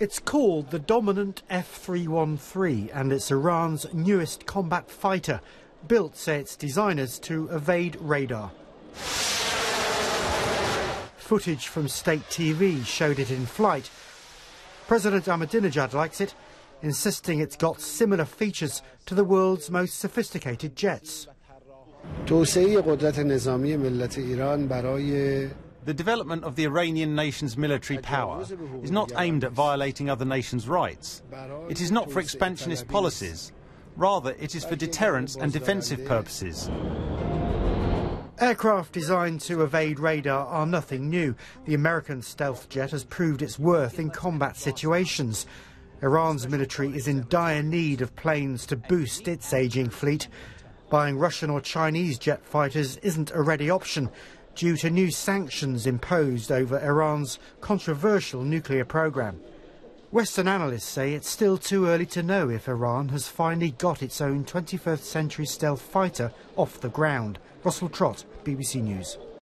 It's called the Dominant F313 and it's Iran's newest combat fighter, built, say its designers, to evade radar. Footage from state TV showed it in flight. President Ahmadinejad likes it, insisting it's got similar features to the world's most sophisticated jets. The development of the Iranian nation's military power is not aimed at violating other nations' rights. It is not for expansionist policies. Rather, it is for deterrence and defensive purposes. Aircraft designed to evade radar are nothing new. The American stealth jet has proved its worth in combat situations. Iran's military is in dire need of planes to boost its aging fleet. Buying Russian or Chinese jet fighters isn't a ready option due to new sanctions imposed over Iran's controversial nuclear program. Western analysts say it's still too early to know if Iran has finally got its own 21st century stealth fighter off the ground. Russell Trott, BBC News.